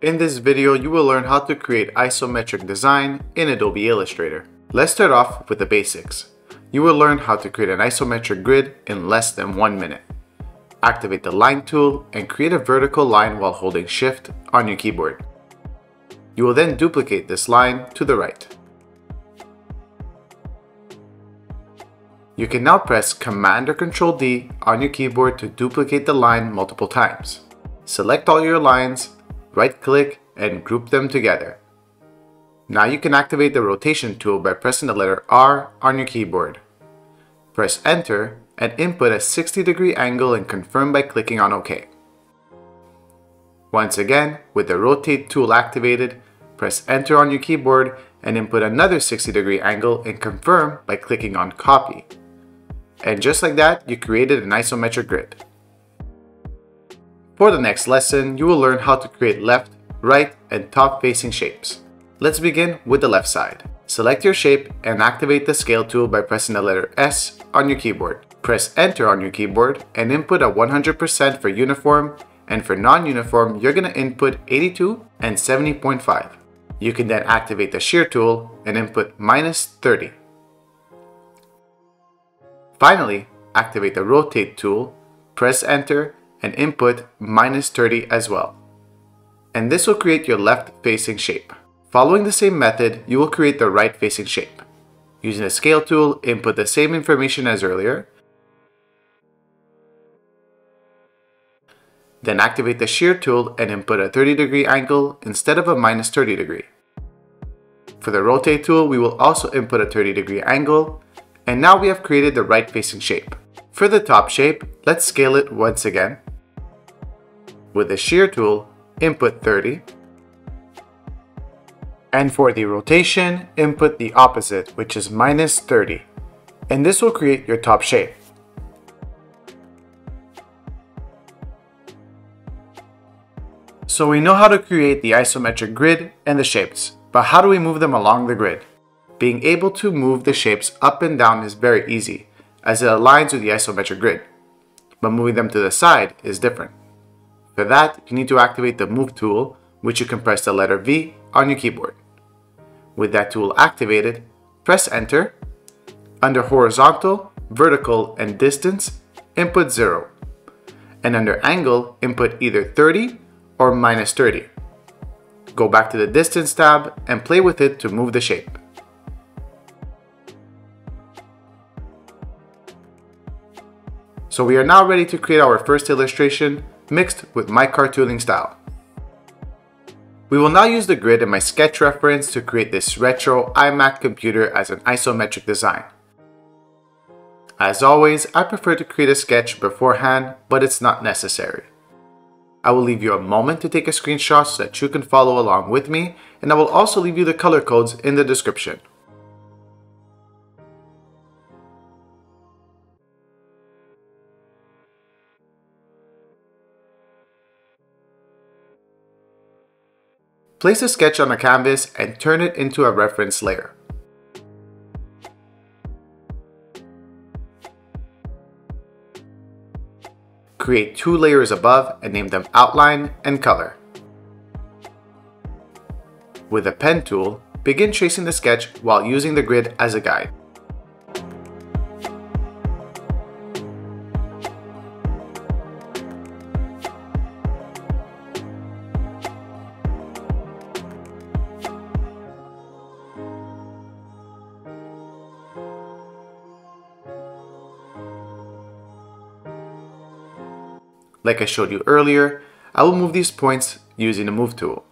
In this video, you will learn how to create isometric design in Adobe Illustrator. Let's start off with the basics. You will learn how to create an isometric grid in less than one minute. Activate the line tool and create a vertical line while holding shift on your keyboard. You will then duplicate this line to the right. You can now press Command or Control D on your keyboard to duplicate the line multiple times. Select all your lines, right click, and group them together. Now you can activate the rotation tool by pressing the letter R on your keyboard. Press enter and input a 60 degree angle and confirm by clicking on OK. Once again, with the rotate tool activated, press enter on your keyboard and input another 60 degree angle and confirm by clicking on copy. And just like that, you created an isometric grid. For the next lesson, you will learn how to create left, right, and top facing shapes. Let's begin with the left side. Select your shape and activate the scale tool by pressing the letter S on your keyboard. Press enter on your keyboard and input a 100% for uniform and for non-uniform you're going to input 82 and 70.5. You can then activate the shear tool and input minus 30. Finally, activate the rotate tool, press enter, and input minus 30 as well. And this will create your left facing shape. Following the same method, you will create the right facing shape. Using the scale tool, input the same information as earlier, Then activate the shear tool and input a 30 degree angle instead of a minus 30 degree. For the rotate tool, we will also input a 30 degree angle and now we have created the right facing shape. For the top shape, let's scale it once again. With the shear tool, input 30. And for the rotation, input the opposite, which is minus 30. And this will create your top shape. So we know how to create the isometric grid and the shapes, but how do we move them along the grid? Being able to move the shapes up and down is very easy, as it aligns with the isometric grid. But moving them to the side is different. For that, you need to activate the Move tool, which you can press the letter V on your keyboard. With that tool activated, press Enter. Under Horizontal, Vertical, and Distance, input 0. And under Angle, input either 30 or minus 30. Go back to the Distance tab and play with it to move the shape. So we are now ready to create our first illustration mixed with my cartooning style. We will now use the grid in my sketch reference to create this retro iMac computer as an isometric design. As always, I prefer to create a sketch beforehand, but it's not necessary. I will leave you a moment to take a screenshot so that you can follow along with me, and I will also leave you the color codes in the description. Place a sketch on a canvas and turn it into a reference layer. Create two layers above and name them Outline and Color. With the Pen tool, begin tracing the sketch while using the grid as a guide. Like I showed you earlier, I will move these points using the Move tool.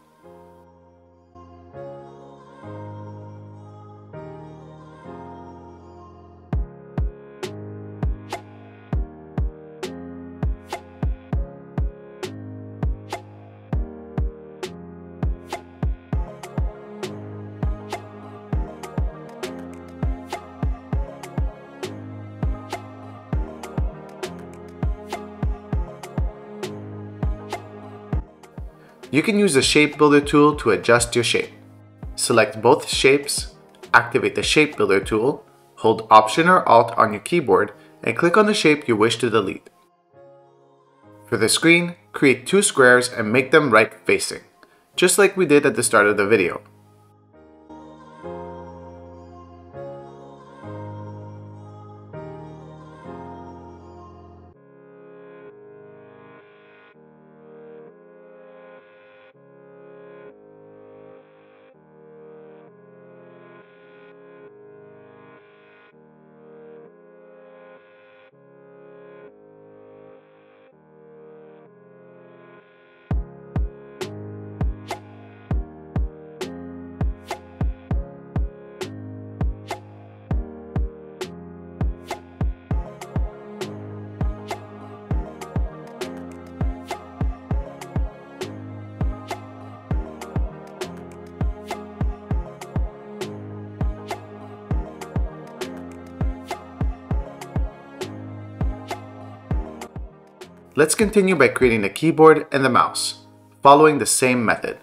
You can use the Shape Builder tool to adjust your shape. Select both shapes, activate the Shape Builder tool, hold Option or Alt on your keyboard, and click on the shape you wish to delete. For the screen, create two squares and make them right facing. just like we did at the start of the video. Let's continue by creating the keyboard and the mouse, following the same method.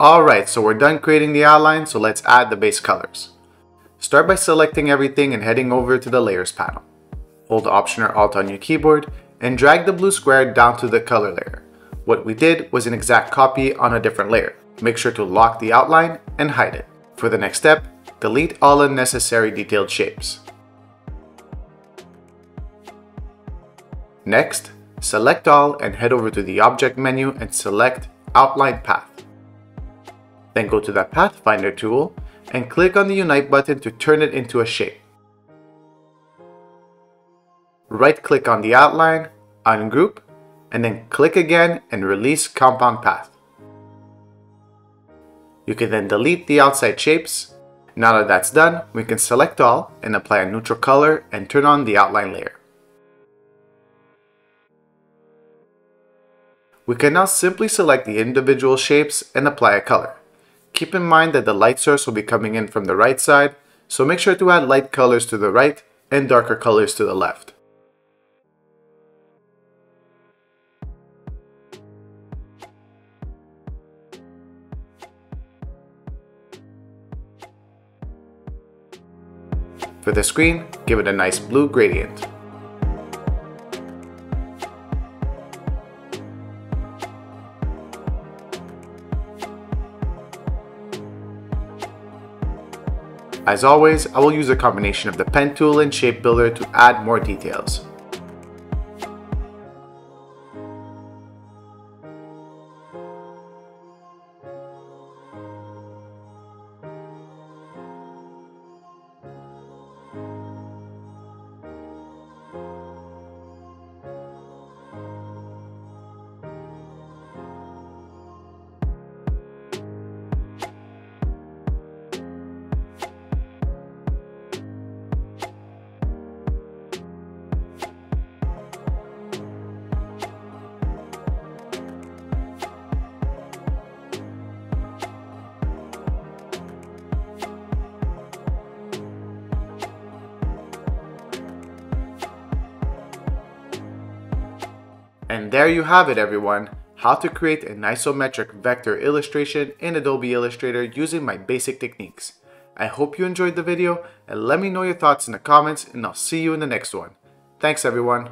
Alright, so we're done creating the outline, so let's add the base colors. Start by selecting everything and heading over to the Layers panel. Hold Option or Alt on your keyboard and drag the blue square down to the color layer. What we did was an exact copy on a different layer. Make sure to lock the outline and hide it. For the next step, delete all unnecessary detailed shapes. Next, select all and head over to the Object menu and select Outline Path. Then go to the Pathfinder tool and click on the Unite button to turn it into a shape. Right click on the outline, ungroup, and then click again and release Compound Path. You can then delete the outside shapes. Now that that's done, we can select all and apply a neutral color and turn on the outline layer. We can now simply select the individual shapes and apply a color. Keep in mind that the light source will be coming in from the right side, so make sure to add light colors to the right and darker colors to the left. For the screen, give it a nice blue gradient. As always, I will use a combination of the pen tool and shape builder to add more details. And there you have it everyone, how to create an isometric vector illustration in Adobe Illustrator using my basic techniques. I hope you enjoyed the video and let me know your thoughts in the comments and I'll see you in the next one. Thanks everyone.